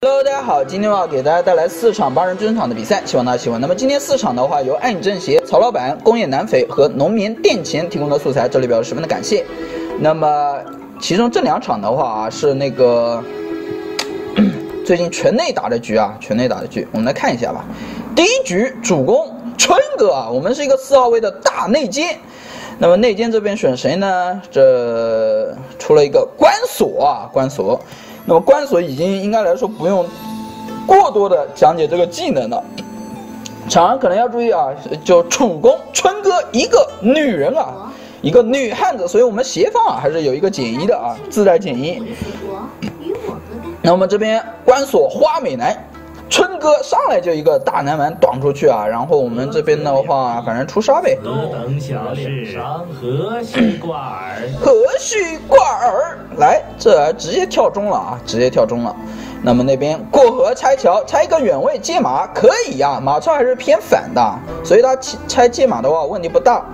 Hello，大家好，今天我要给大家带来四场八人争场的比赛，希望大家喜欢。那么今天四场的话，由爱你政协、曹老板、工业南匪和农民店钱提供的素材，这里表示十分的感谢。那么其中这两场的话啊，是那个 最近全内打的局啊，全内打的局，我们来看一下吧。第一局主攻春哥啊，我们是一个四号位的大内奸。那么内奸这边选谁呢？这出了一个关锁啊，关锁。那么关锁已经应该来说不用过多的讲解这个技能了，场上可能要注意啊，就楚公春哥一个女人啊，一个女汉子，所以我们斜方啊还是有一个减一的啊，自带减一。那我们这边关锁花美男。春哥上来就一个大南蛮挡出去啊，然后我们这边的话，反正出杀呗。何等小事上何须挂耳？何须挂耳？来，这直接跳中了啊，直接跳中了。那么那边过河拆桥，拆一个远位接马可以呀，马超还是偏反的，所以他拆接马的话问题不大。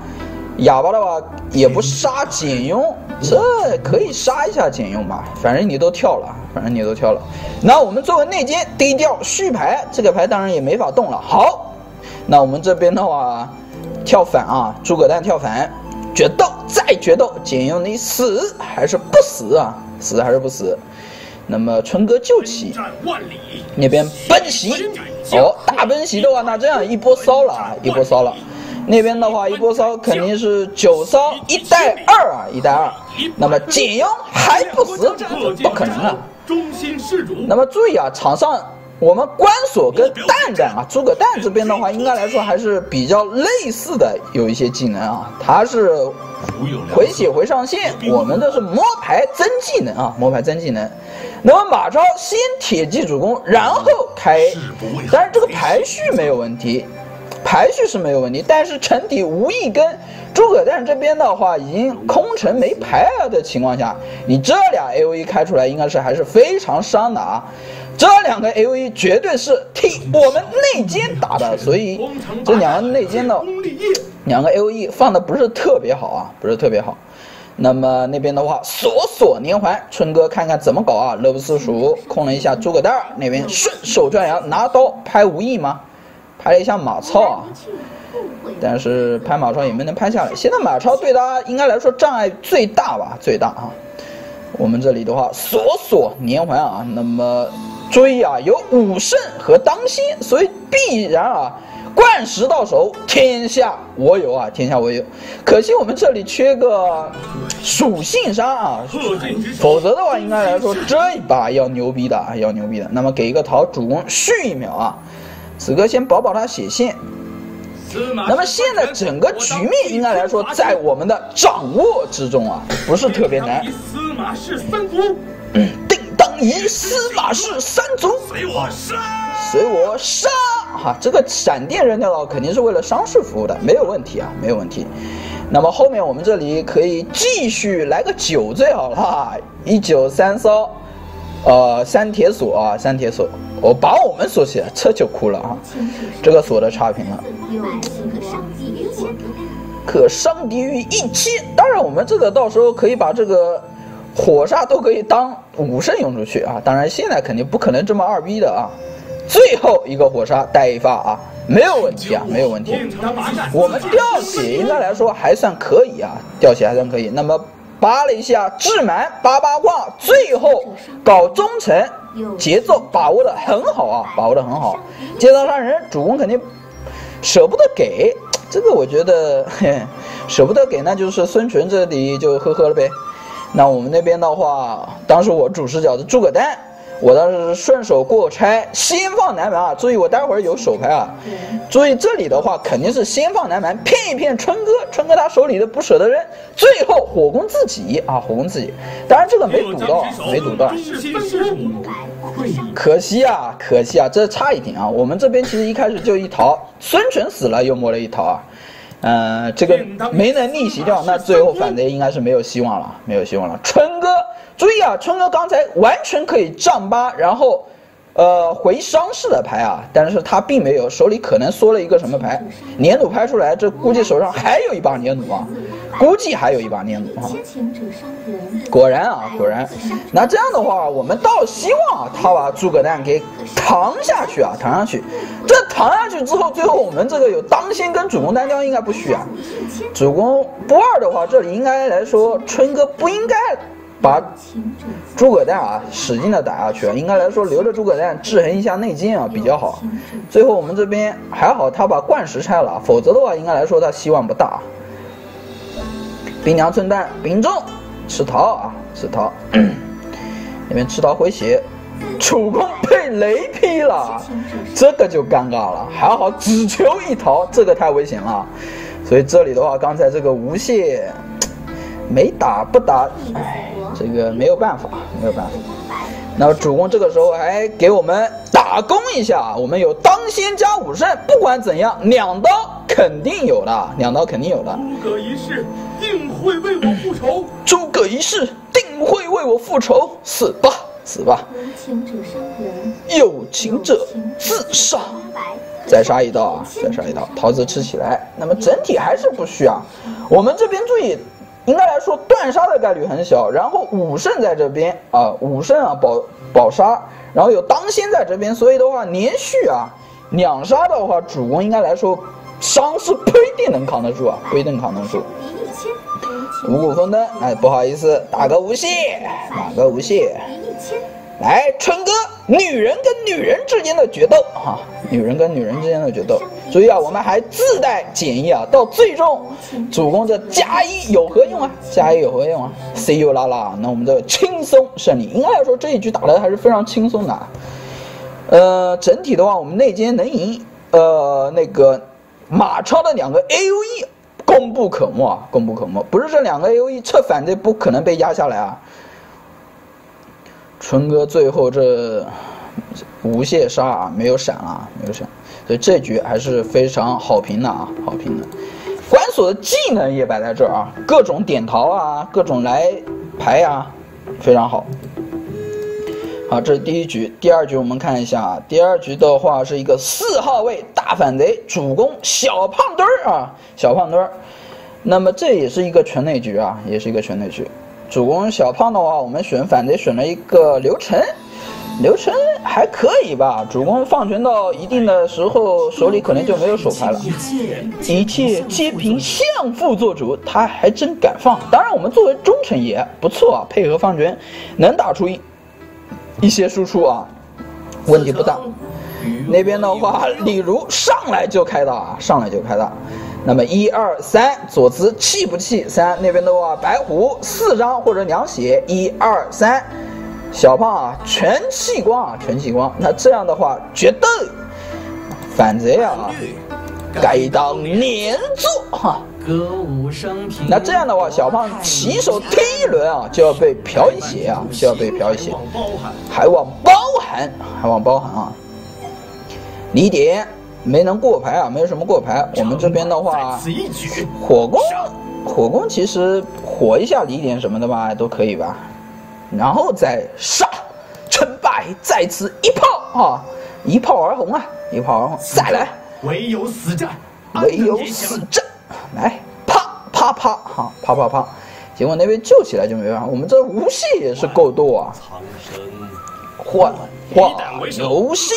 哑巴的话也不杀简雍，这可以杀一下简雍吧，反正你都跳了，反正你都跳了。那我们作为内奸低调续牌，这个牌当然也没法动了。好，那我们这边的话跳反啊，诸葛诞跳反，决斗再决斗，简雍你死还是不死啊？死还是不死？那么春哥救起，那边奔袭，哦，大奔袭的话，那这样一波骚了啊，一波骚了。那边的话，一波骚肯定是九骚一带二啊，一带二。那么简雍还不死，不可能啊！那么注意啊，场上我们关索跟蛋蛋啊，诸葛诞这边的话，应该来说还是比较类似的，有一些技能啊，他是回血回上限，我们这是摸牌增技能啊，摸牌增技能。那么马超先铁骑主攻，然后开，但是这个排序没有问题。排序是没有问题，但是陈底无意跟诸葛诞这边的话已经空城没牌了的情况下，你这俩 A O E 开出来应该是还是非常伤的啊！这两个 A O E 绝对是替我们内奸打的，所以这两个内奸的两个 A O E 放的不是特别好啊，不是特别好。那么那边的话锁锁连环，春哥看看怎么搞啊？乐不思蜀控了一下诸葛诞，那边顺手转阳拿刀拍无意吗？拍了一下马超啊，但是拍马超也没能拍下来。现在马超对他应该来说障碍最大吧，最大啊。我们这里的话锁锁连环啊，那么注意啊，有武圣和当心，所以必然啊，灌石到手，天下我有啊，天下我有。可惜我们这里缺个属性杀啊，否则的话应该来说这一把要牛逼的啊，要牛逼的。那么给一个桃主攻续一秒啊。此刻先保保他血线，那么现在整个局面应该来说在我们的掌握之中啊，不是特别难。司马氏三族，定当以司马氏三族，随我杀，随我杀！哈，这个闪电扔掉了，肯定是为了伤势服务的，没有问题啊，没有问题。那么后面我们这里可以继续来个酒醉好了，一九三骚。呃，三铁锁啊，三铁锁，我把我们锁起来，这就哭了啊！这个锁的差评了，可伤敌于一千。当然，我们这个到时候可以把这个火杀都可以当武圣用出去啊！当然，现在肯定不可能这么二逼的啊！最后一个火杀带一发啊，没有问题啊，没有问题。我们掉血应该来说还算可以啊，掉血还算可以。那么。扒了一下智蛮八八卦，最后搞忠诚，节奏把握的很好啊，把握的很好。接刀杀人，主公肯定舍不得给，这个我觉得舍不得给，那就是孙权这里就呵呵了呗。那我们那边的话，当时我主视角的诸葛诞。我当时是顺手过拆，先放南蛮啊！注意，我待会儿有手牌啊！注意这里的话，肯定是先放南蛮，骗一骗春哥，春哥他手里的不舍得扔，最后火攻自己啊，火攻自己。当然这个没赌到，没赌到，可惜啊，可惜啊，这差一点啊！我们这边其实一开始就一逃，孙权死了又摸了一逃啊，呃，这个没能逆袭掉，那最后反贼应该是没有希望了，没有希望了，春哥。注意啊，春哥刚才完全可以丈八，然后呃回伤势的牌啊，但是他并没有，手里可能缩了一个什么牌，粘土拍出来，这估计手上还有一把粘土啊，估计还有一把粘土啊。果然啊，果然，那这样的话，我们倒希望啊，他把诸葛亮给扛下去啊，扛上去。这扛下去之后，最后我们这个有当心跟主公单挑应该不虚啊。主公不二的话，这里应该来说，春哥不应该。把诸葛亮啊使劲的打下去啊，应该来说留着诸葛亮制衡一下内奸啊比较好。最后我们这边还好，他把贯石拆了，否则的话应该来说他希望不大。兵粮寸断，兵中吃桃啊吃桃，那边吃桃回血，主公被雷劈了，这个就尴尬了。还好只求一桃，这个太危险了。所以这里的话，刚才这个无懈。没打不打，哎，这个没有办法，没有办法。那么主公这个时候还给我们打工一下，我们有当先加武圣，不管怎样，两刀肯定有的，两刀肯定有的。诸葛一世定会为我复仇，诸葛一世定会为我复仇，死吧，死吧。有情者伤人有情者自杀，再杀一刀啊，再杀一刀，桃子吃起来。那么整体还是不虚啊，我们这边注意。应该来说，断杀的概率很小。然后武圣在这边啊，武圣啊保保杀，然后有当心在这边，所以的话连续啊两杀的话，主公应该来说伤是不一定能扛得住啊，不一定扛得住。五谷丰登，哎，不好意思，打个无懈，打个无懈。来，春哥，女人跟女人之间的决斗哈，女人跟女人之间的决斗，注意啊，我们还自带减一啊，到最终，主公这加一有何用啊？加一有何用啊？See you 啦啦，那我们这轻松胜利，应该来说这一局打的还是非常轻松的。呃，整体的话，我们内奸能赢，呃，那个马超的两个 A U E 功不可没啊，功不可没，不是这两个 A U E 侧反这不可能被压下来啊。春哥最后这无懈杀啊，没有闪啊，没有闪，所以这局还是非常好评的啊，好评的。关锁的技能也摆在这啊，各种点桃啊，各种来牌啊，非常好。好，这是第一局，第二局我们看一下啊，第二局的话是一个四号位大反贼主攻小胖墩儿啊，小胖墩儿。那么这也是一个全内局啊，也是一个全内局。主攻小胖的话，我们选反贼选了一个刘晨，刘晨还可以吧。主攻放权到一定的时候，手里可能就没有手牌了。一切皆凭相父做主，他还真敢放。当然，我们作为忠臣也不错啊，配合放权，能打出一一些输出啊，问题不大。那边的话，李儒上来就开大啊，上来就开大。那么一二三，左慈气不气？三那边的话，白虎四张或者两血。一二三，小胖啊，全气光啊，全气光。那这样的话，决斗反贼啊，该当连坐哈。歌舞升平。那这样的话，小胖起手第一轮啊，就要被漂一血啊，就要被漂一血，还望包含，还望包含啊。李典。没能过牌啊，没有什么过牌。我们这边的话，火攻，火攻其实火一下离点什么的吧，都可以吧。然后再杀，成败在此一炮啊，一炮而红啊，一炮而红。再来，唯有死战，唯有死战。来，啪啪啪，哈，啪啪啪。结果那边救起来就没办法。我们这无戏也是够多啊。苍生换换游戏。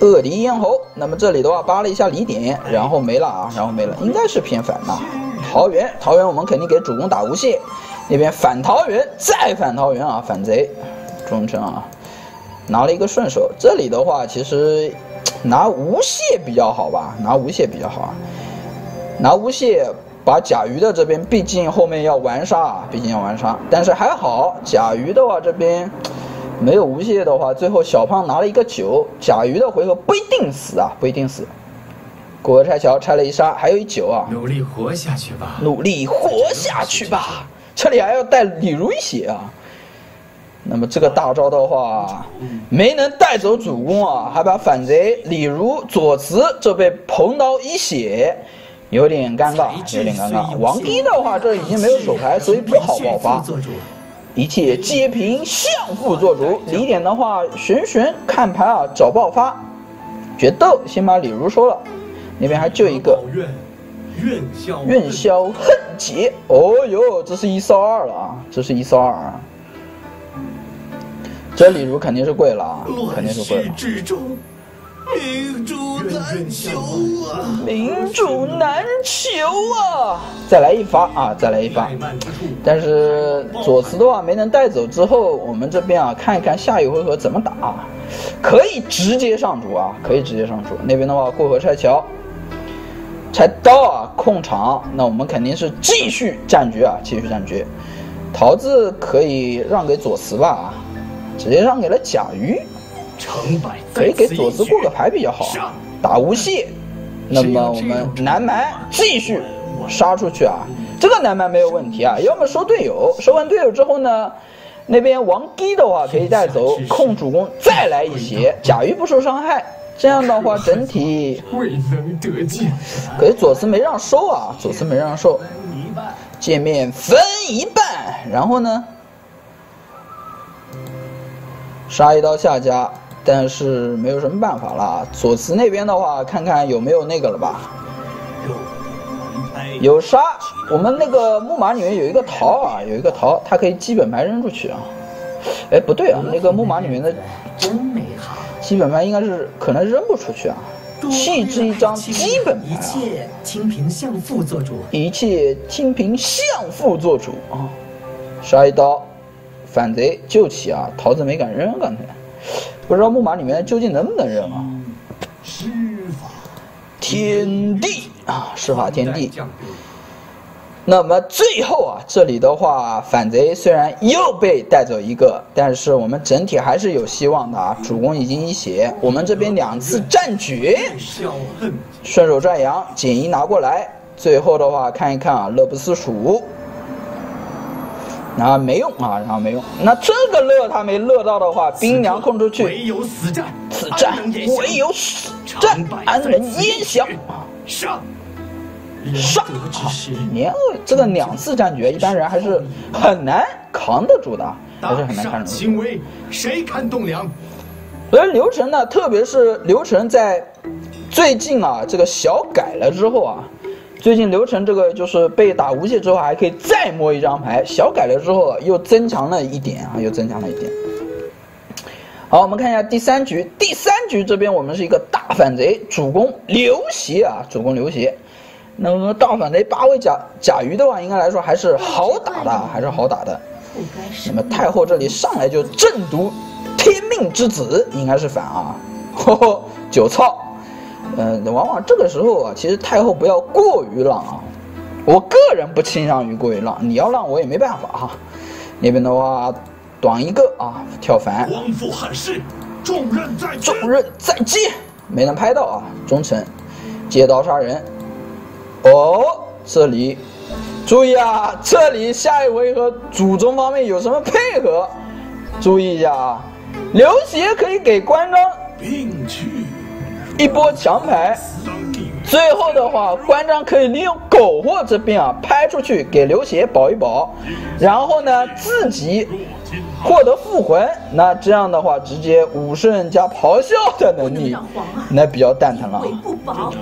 恶敌咽喉，那么这里的话扒了一下离点，然后没了啊，然后没了，应该是偏反的。桃园，桃园我们肯定给主公打无懈，那边反桃园，再反桃园啊，反贼，忠诚啊，拿了一个顺手。这里的话其实拿无懈比较好吧，拿无懈比较好啊，拿无懈把甲鱼的这边，毕竟后面要完杀啊，毕竟要完杀，但是还好甲鱼的话这边。没有无懈的话，最后小胖拿了一个九，甲鱼的回合不一定死啊，不一定死。过河拆桥拆了一杀，还有一九啊，努力活下去吧，努力活下去吧。这里还要带李如一血啊。那么这个大招的话，没能带走主公啊，还把反贼李如左慈这被捧刀一血，有点尴尬，有点尴尬。王一的话，这已经没有手牌，所以不好爆发。一切皆凭相父做主。李典的话，玄玄看牌啊，找爆发，决斗，先把李儒收了。那边还就一个怨怨消怨消恨结。哦呦，这是一扫二了啊，这是一扫二啊。这李儒肯定是跪了啊，肯定是跪了。之中，明主难求啊！明主难求啊！再来一发啊！再来一发。但是左慈的话没能带走之后，我们这边啊看一看下一回合怎么打，可以直接上主啊，可以直接上主。那边的话过河拆桥，拆刀啊控场，那我们肯定是继续战局啊，继续战局。桃子可以让给左慈吧啊，直接让给了甲鱼，成败可以给左慈过个牌比较好。打无懈，那么我们南蛮继续杀出去啊，这个南蛮没有问题啊，要么收队友，收完队友之后呢，那边王姬的话可以带走，控主公再来一血，甲鱼不受伤害，这样的话整体未能得见，可是左慈没让收啊，左慈没让收，一半。界面分一半，然后呢，杀一刀下家，但是没有什么办法了。左慈那边的话，看看有没有那个了吧？有杀，我们那个木马里面有一个桃啊，有一个桃，它可以基本牌扔出去啊。哎，不对啊，那个木马里面的真美好。基本牌应该是可能扔不出去啊。弃置一张基本牌一啊。切清平相父做主。一切清平相父做主啊！杀一刀，反贼救起啊！桃子没敢扔，刚才不知道木马里面究竟能不能扔啊？施法天地啊，施法天地。那么最后啊，这里的话，反贼虽然又被带走一个，但是我们整体还是有希望的啊！主公已经一血，我们这边两次战局，顺手转阳，简一拿过来。最后的话看一看啊，乐不思蜀，然后没用啊，然后没用。那这个乐他没乐到的话，兵粮控出去，唯有死战，此战唯有死战，安能焉降？上上连这个两次战局，一般人还是很难扛得住的，还是很难扛大得住。谁敢动梁？所以刘成呢，特别是刘成在最近啊，这个小改了之后啊，最近刘晨这个就是被打无懈之后，还可以再摸一张牌，小改了之后又增强了一点啊，又增强了一点。好，我们看一下第三局，第三局这边我们是一个大反贼，主攻刘协啊，主攻刘协。那么大反贼八位甲甲鱼的话，应该来说还是好打的，还是好打的。那么太后这里上来就正读天命之子，应该是反啊，呵呵，九操。嗯、往往这个时候啊，其实太后不要过于浪啊。我个人不倾向于过于浪，你要浪我也没办法哈、那边的话，短一个啊，跳反，光复汉室，重任在重任在肩，没能拍到啊，忠臣，借刀杀人。哦，这里注意啊，这里下一回合祖宗方面有什么配合？注意一下啊，刘协可以给关张并去，一波强牌，当地狱最后的话，关张可以利用苟活这边啊拍出去给刘协保一保，然后呢自己获得复魂，那这样的话直接武圣加咆哮的能力，那比较蛋疼了。为不保，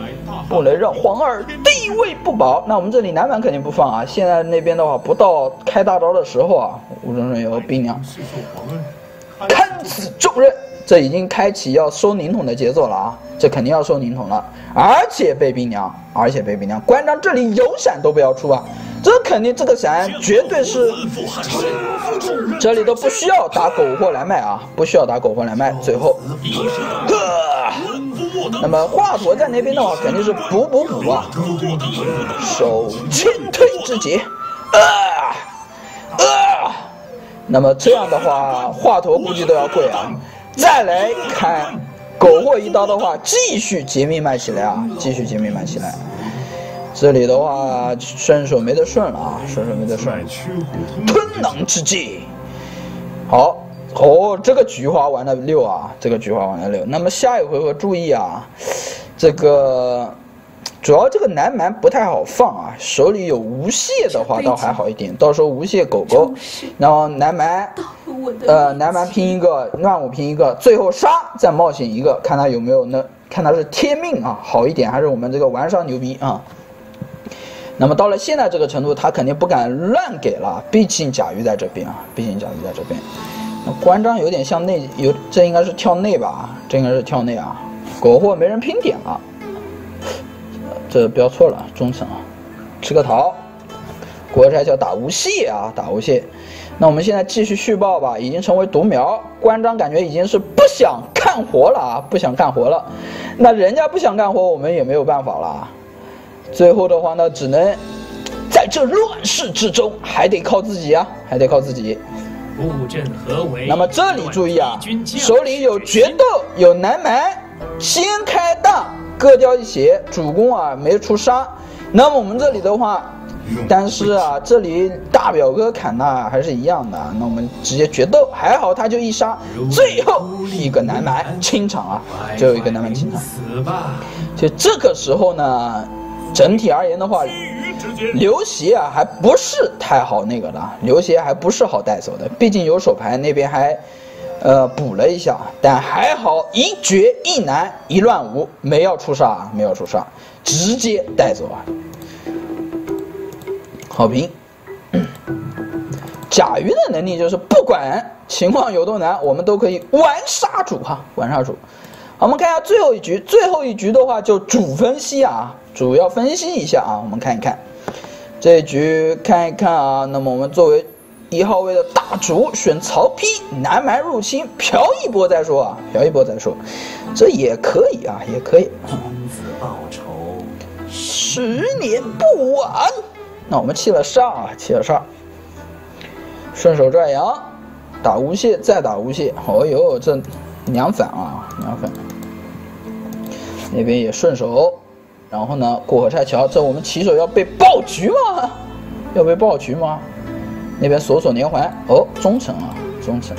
不能让皇儿地位不保。那我们这里南蛮肯定不放啊。现在那边的话，不到开大招的时候啊，武圣人有兵粮，是受皇恩，堪此重任。这已经开启要收灵统的节奏了啊！这肯定要收灵统了，而且被冰凉，而且被冰凉。关张这里有闪都不要出啊！这肯定这个闪绝对是，这里都不需要打狗货来卖啊，不需要打狗货来卖。最后，一生呵，稳夫莫等。那么华佗在那边的话，肯定是补补补啊。多敌手欠推之节，啊啊！那么这样的话，华佗估计都要跪啊。再来砍，狗货一刀的话，继续劫命脉起来啊，继续劫命脉起来。这里的话，顺手没得顺了啊，顺手没得顺。吞狼之计。好，哦，这个菊花玩的六啊，这个菊花玩的六。那么下一回合注意啊，这个主要这个南蛮不太好放啊，手里有无懈的话倒还好一点，到时候无懈狗狗，然后南蛮，呃，南蛮拼一个，乱舞拼一个，最后杀再冒险一个，看他有没有那，看他是天命啊好一点，还是我们这个玩商牛逼啊？那么到了现在这个程度，他肯定不敢乱给了，毕竟甲鱼在这边啊，毕竟甲鱼在这边。那关张有点像内有，这应该是跳内吧？这应该是跳内啊。狗货没人拼点了，这标错了，忠诚啊，吃个桃。国债叫打无懈啊，打无懈。那我们现在继续续报吧，已经成为独苗。关张感觉已经是不想干活了啊，不想干活了。那人家不想干活，我们也没有办法了。最后的话呢，只能在这乱世之中，还得靠自己啊，还得靠自己。布阵何为。那么这里注意啊，手里有决斗，有南蛮，先开大，各掉一血，主公啊没出杀。那么我们这里的话，但是啊，这里大表哥砍的还是一样的，那我们直接决斗，还好他就一杀，最后一个南蛮清场啊，最后一个南蛮清场。就这个时候呢。整体而言的话，刘协啊还不是太好那个的，刘协还不是好带走的，毕竟有手牌那边还，呃补了一下，但还好一绝一难一乱舞，没要出杀啊，没要出杀，直接带走啊，好评。甲鱼的能力就是不管情况有多难，我们都可以玩杀主哈，玩杀主。我们看一下最后一局，最后一局的话就主分析啊。主要分析一下啊，我们看一看这一局，看一看啊。那么我们作为一号位的大主，选曹丕南蛮入侵，嫖一波再说啊，嫖一波再说，这也可以啊，也可以。报仇，十年不晚。那我们弃了杀啊，弃了杀，顺手拽羊，打无懈，再打无懈。哦呦，这两反啊，两反。那边也顺手。然后呢？过河拆桥，这我们骑手要被爆局吗？要被爆局吗？那边锁锁连环，哦，忠诚啊，忠诚。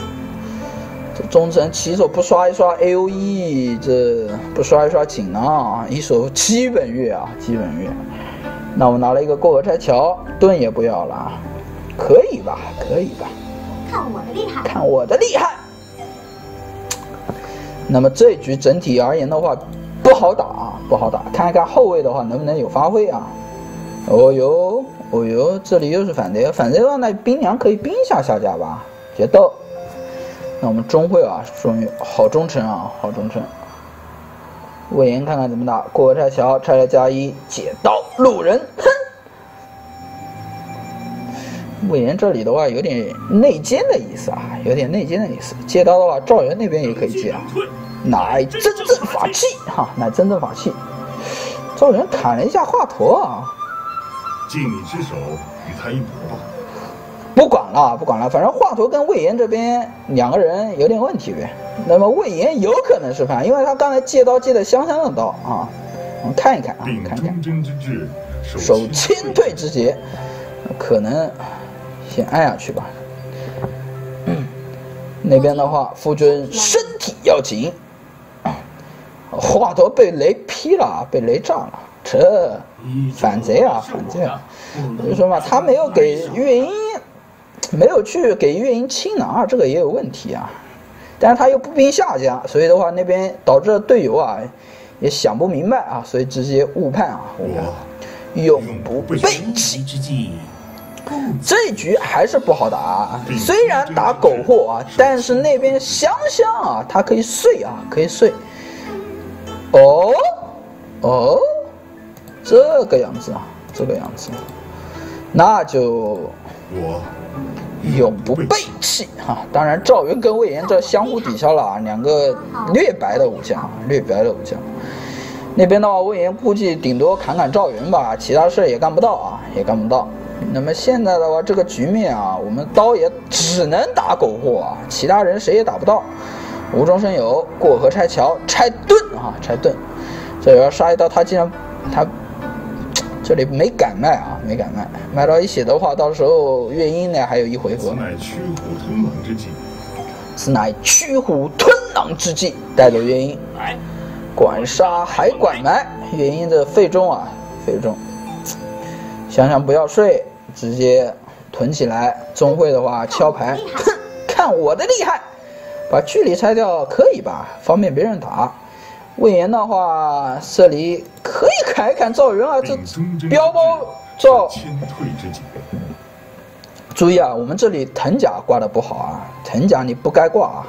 这忠诚起手不刷一刷 A O E，这不刷一刷锦囊，一手基本月啊，基本月。那我拿了一个过河拆桥，盾也不要了啊，可以吧？可以吧？看我的厉害！看我的厉害！那么这局整体而言的话。不好打，不好打。看一看后卫的话能不能有发挥啊？哦呦，哦呦，这里又是反贼，反贼的话那冰凉可以冰下下家吧？决斗。那我们中会啊，终于好忠诚啊，好忠诚。魏延看看怎么打，过拆桥，拆了加一，解刀路人，哼。魏延这里的话有点内奸的意思啊，有点内奸的意思。借刀的话，赵元那边也可以借啊。乃真正法器哈，乃真正法器。赵元砍了一下华佗啊，借你之手与他一搏吧。不管了，不管了，反正华佗跟魏延这边两个人有点问题呗。那么魏延有可能是反，因为他刚才借刀借的香香的刀啊。我们看一看啊，看一看。守清退之节，可能先按下去吧。那边的话，夫君身体要紧。华佗被雷劈了，被雷炸了，这反贼啊，反贼！啊！就说嘛，他没有给月英，没有去给月英清囊啊，这个也有问题啊。但是他又不兵下家，所以的话，那边导致队友啊也想不明白啊，所以直接误判啊，我。永不背弃之计，这局还是不好打。虽然打苟货啊，但是那边香香啊，它可以碎啊，可以碎。哦，哦，这个样子啊，这个样子，那就我永不背弃哈。当然，赵云跟魏延这相互抵消了啊，两个略白的武将，略白的武将。那边的话，魏延估计顶多砍砍赵云吧，其他事也干不到啊，也干不到。那么现在的话，这个局面啊，我们刀也只能打苟货啊，其他人谁也打不到。无中生有，过河拆桥，拆盾啊，拆盾。这要杀一刀，他竟然他这里没敢卖啊，没敢卖。卖到一血的话，到时候月英呢还有一回合。此乃驱虎吞狼之计。此乃驱虎吞狼之计，带走月英。管杀还管埋，月英的费中啊，费中，想想不要睡，直接囤起来。钟会的话敲牌，看我的厉害，把距离拆掉可以吧？方便别人打。魏延的话，这里可以砍一砍赵云啊，这标包赵。注意啊，我们这里藤甲挂的不好啊，藤甲你不该挂啊，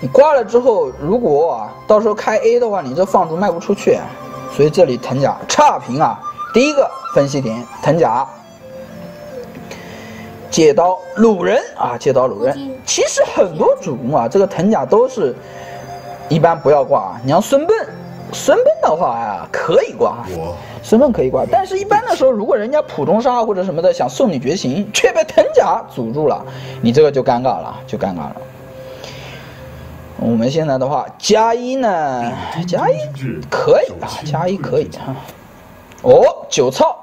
你挂了之后，如果啊到时候开 A 的话，你这放逐卖不出去，所以这里藤甲差评啊。第一个分析点，藤甲借刀掳人啊，借刀掳人，其实很多主公啊，这个藤甲都是一般不要挂啊，你像孙膑。孙膑的话呀，可以挂，孙膑可以挂，但是一般的时候，如果人家普通杀或者什么的想送你绝情，却被藤甲阻住了，你这个就尴尬了，就尴尬了。我们现在的话，加一呢，加一可以啊，加一可以啊。哦，九操，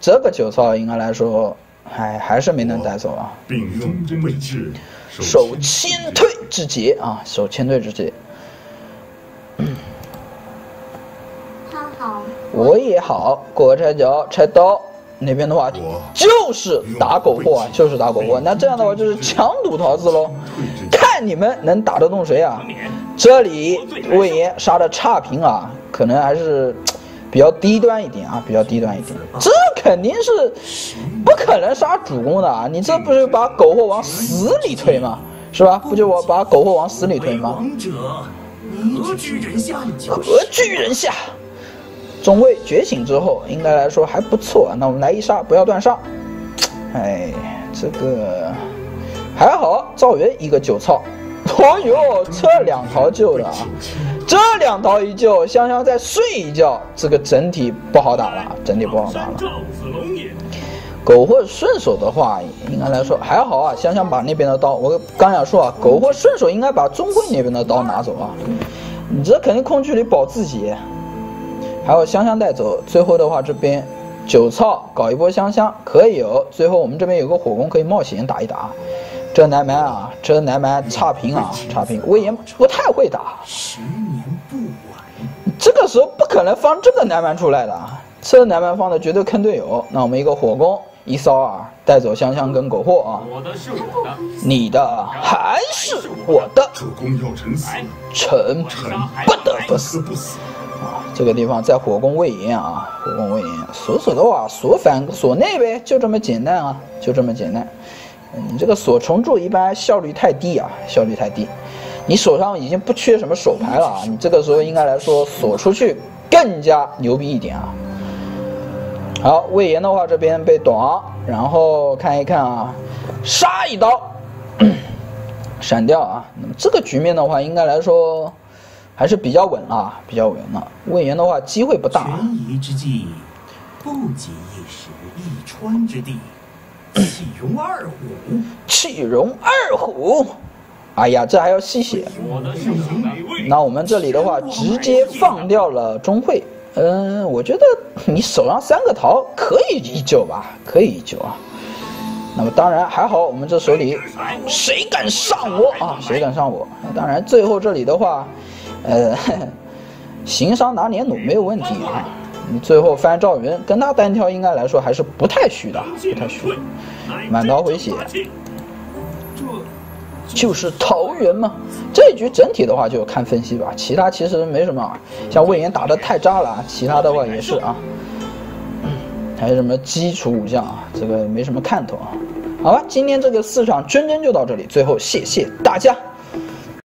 这个九操应该来说，还还是没能带走啊。守谦退之节啊，手谦退之节。我也好，过拆脚拆刀，那边的话就是打狗货啊，就是打狗货。那这样的话就是强赌桃子喽，看你们能打得动谁啊？这里魏延杀的差评啊，可能还是比较低端一点啊，比较低端一点。这肯定是不可能杀主公的啊！你这不是把狗货往死里推吗？是吧？不就我把狗货往死里推吗？何居人下？何居人下？中尉觉醒之后，应该来说还不错。那我们来一杀，不要断杀。哎，这个还好。赵云一个九操，哦呦，这两桃救的啊！这两桃一救，香香再睡一觉，这个整体不好打了，整体不好打了。苟活顺手的话，应该来说还好啊。香香把那边的刀，我刚想说啊，苟活顺手应该把钟会那边的刀拿走啊。你这肯定空距离保自己。还有香香带走，最后的话这边九操搞一波香香可以有，最后我们这边有个火攻可以冒险打一打。这南蛮啊，这南蛮差评啊，差评。魏延不太会打。十年不晚。这个时候不可能放这个南蛮出来的，这南蛮放的绝对坑队友。那我们一个火攻一骚啊，带走香香跟狗货啊。我的是我的，你的还是我的。主公要臣死，臣不得不死。啊，这个地方在火攻魏延啊，火攻魏延锁锁的话锁反锁内呗，就这么简单啊，就这么简单。你这个锁重铸一般效率太低啊，效率太低。你手上已经不缺什么手牌了啊，你这个时候应该来说锁出去更加牛逼一点啊。好，魏延的话这边被短，然后看一看啊，杀一刀，闪掉啊。那么这个局面的话，应该来说。还是比较稳啊，比较稳了。魏延的话机会不大。权宜之计，不及一时，一川之地，岂容二虎？岂容二虎？哎呀，这还要吸血。那我们这里的话，直接放掉了钟会。嗯，我觉得你手上三个桃可以一救吧，可以一救啊。那么当然还好，我们这手里谁敢上我啊？谁敢上我？当然最后这里的话。呃，行商拿年弩没有问题啊！你最后翻赵云，跟他单挑应该来说还是不太虚的，不太虚。满刀回血，就是桃园嘛。这一局整体的话就看分析吧，其他其实没什么。像魏延打的太渣了啊，其他的话也是啊。还有什么基础武将啊，这个没什么看头啊。好了，今天这个四场真真就到这里，最后谢谢大家。